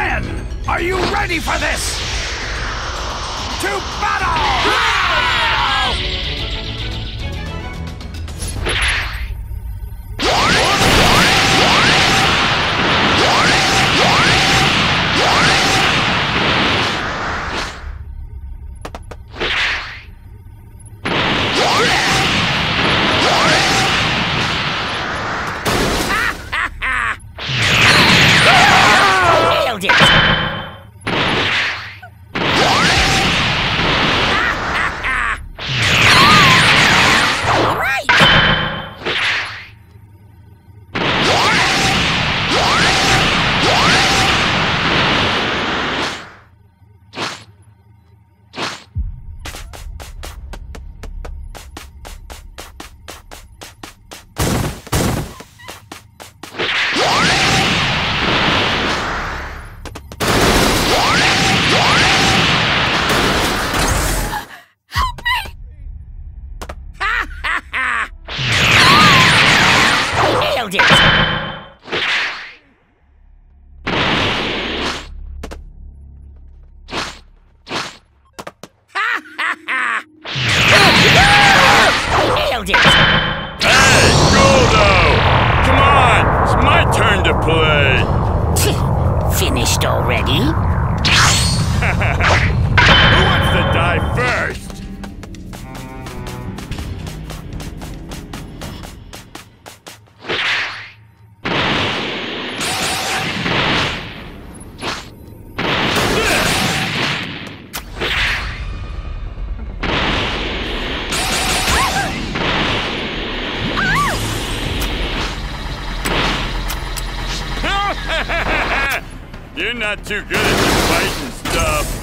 Men, are you ready for this? To battle! Already? Not too good at this fighting stuff.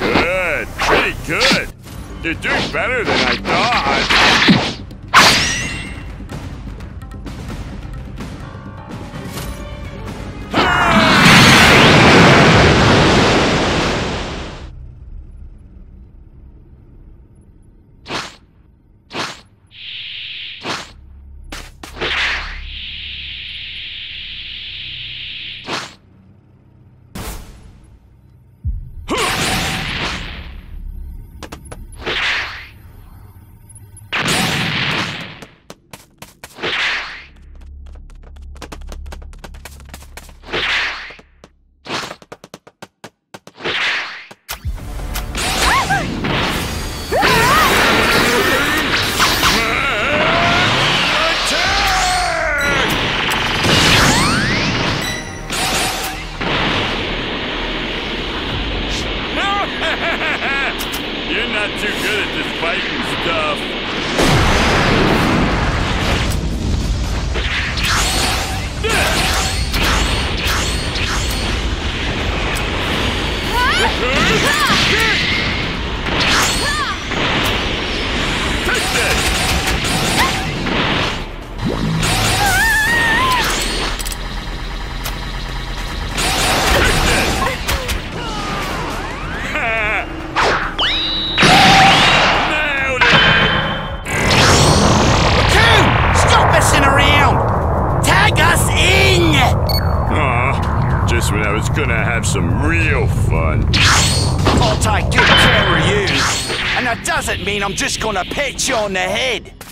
Good, pretty good. You're doing better than I thought. I'll take good care of you. And that doesn't mean I'm just gonna pet you on the head.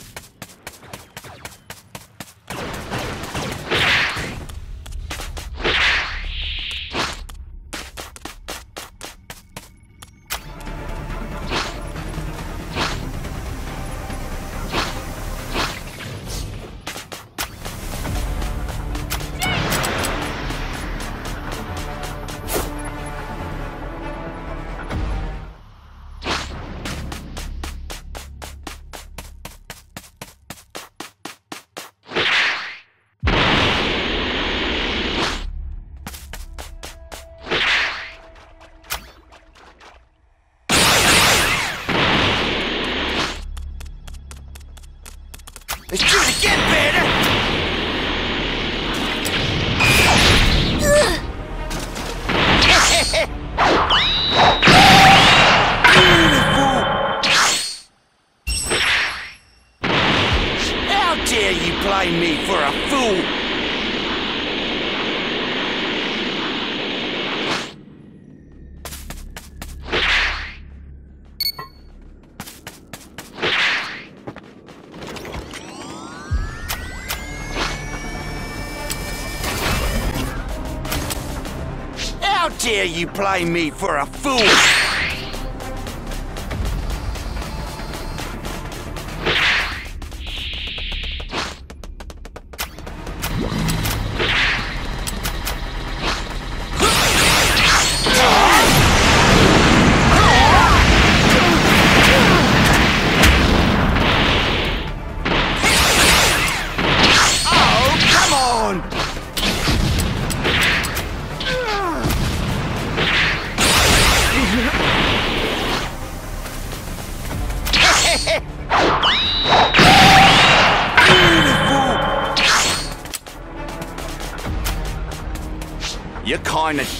How dare you play me for a fool?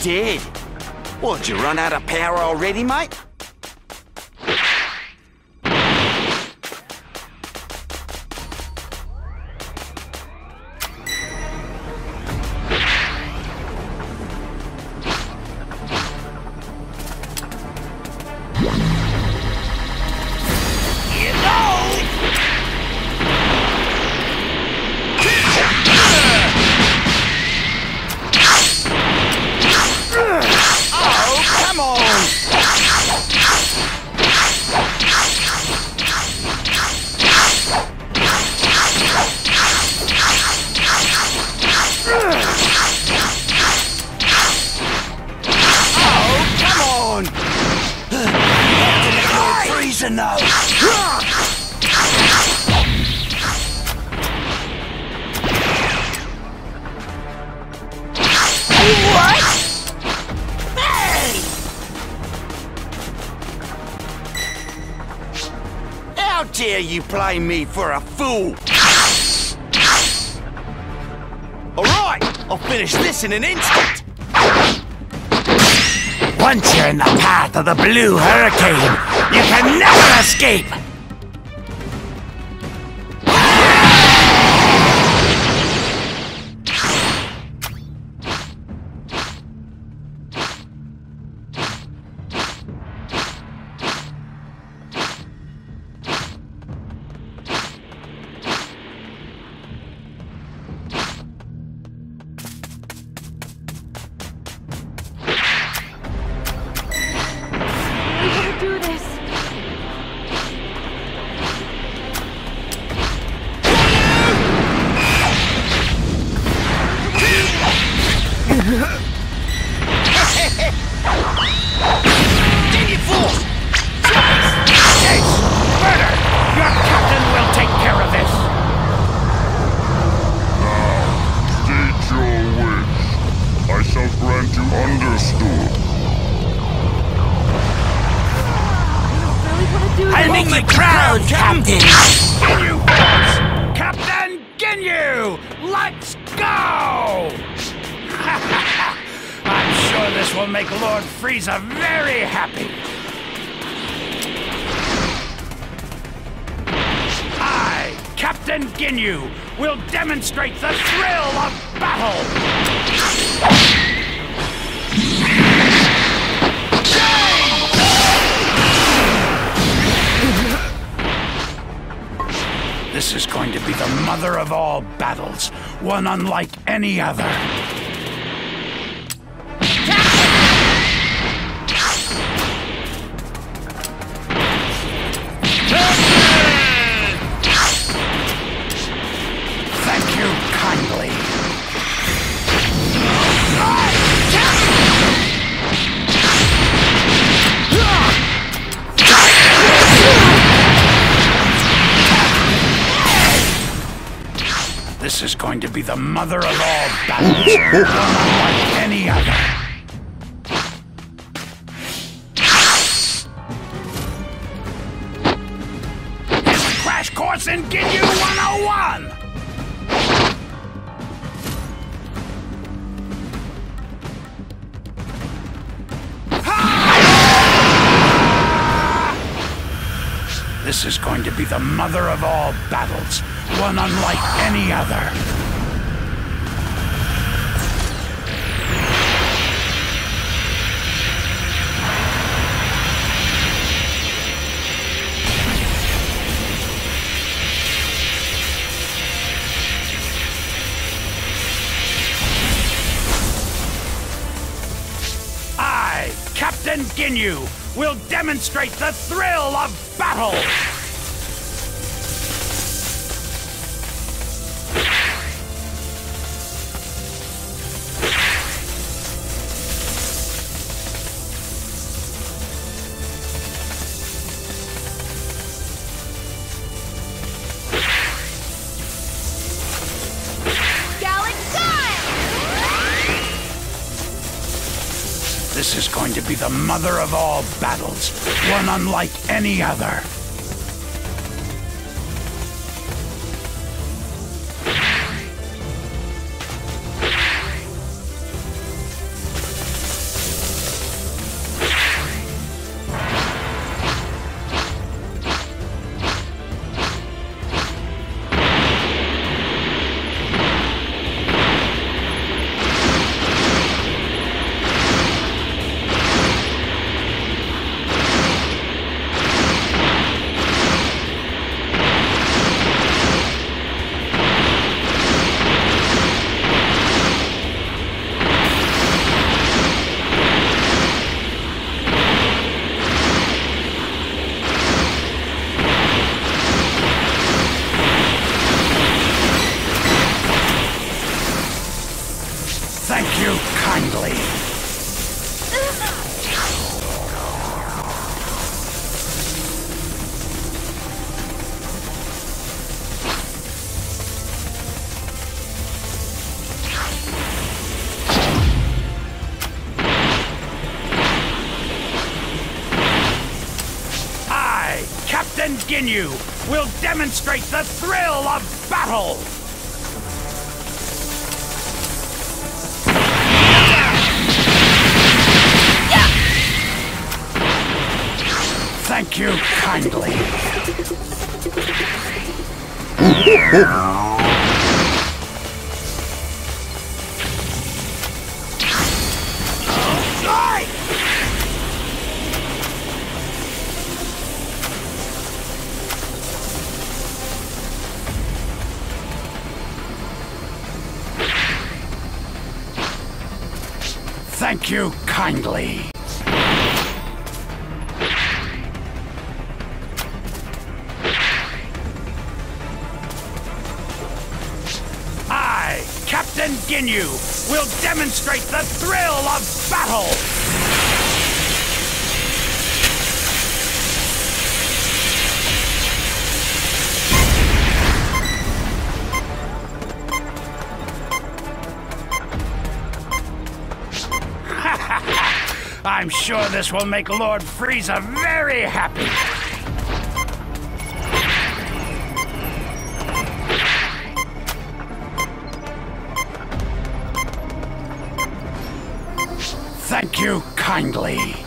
Dead. What, you run out of power already, mate? How dare you play me for a fool? Alright, I'll finish this in an instant. Once you're in the path of the blue hurricane, you can never escape! Understood. Really I'll make the crowd, Captain! Ginyu Force! Captain Ginyu! Let's go! I'm sure this will make Lord Frieza very happy. I, Captain Ginyu, will demonstrate the thrill of battle! This is going to be the mother of all battles, one unlike any other. Thank you Oh this is going to be the mother of all battles, unlike any other. Here's the crash course in Ginyu 101! This is going to be the mother of all battles, one unlike any other. I, Captain Ginyu, will demonstrate the thrill of battle! Be the mother of all battles, one unlike any other. Will demonstrate the thrill of battle! Thank you kindly. Thank you kindly. I, Captain Ginyu, will demonstrate the thrill of battle! I'm sure this will make Lord Frieza very happy. Thank you kindly.